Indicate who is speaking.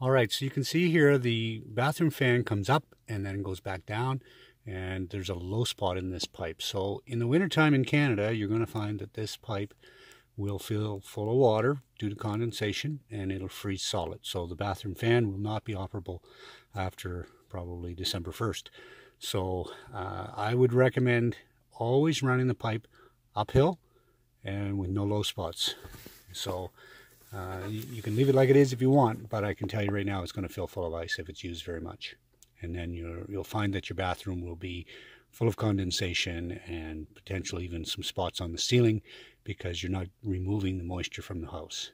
Speaker 1: All right, so you can see here the bathroom fan comes up and then goes back down and there's a low spot in this pipe. So in the wintertime in Canada, you're going to find that this pipe will fill full of water due to condensation and it'll freeze solid. So the bathroom fan will not be operable after probably December 1st. So uh, I would recommend always running the pipe uphill and with no low spots. So uh, you, you, can leave it like it is if you want, but I can tell you right now it's going to fill full of ice if it's used very much. And then you will find that your bathroom will be full of condensation and potentially even some spots on the ceiling because you're not removing the moisture from the house.